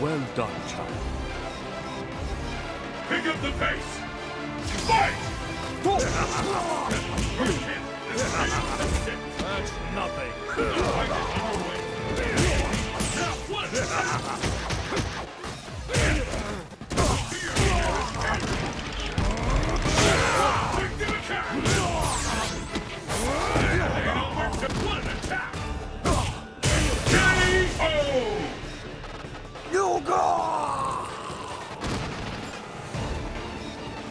Well done, child. Pick up the pace! Fight!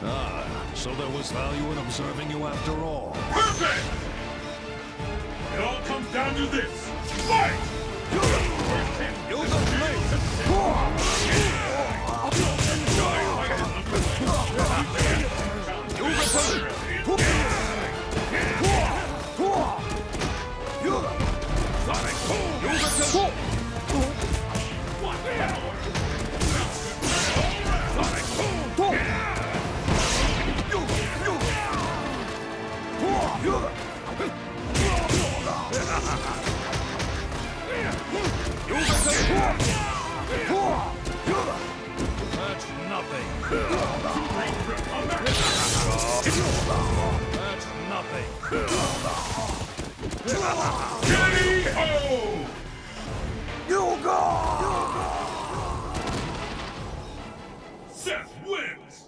Ah, so there was value in observing you after all. Perfect! It all comes down to this. Fight! That's nothing. That's nothing. K.O. Seth wins!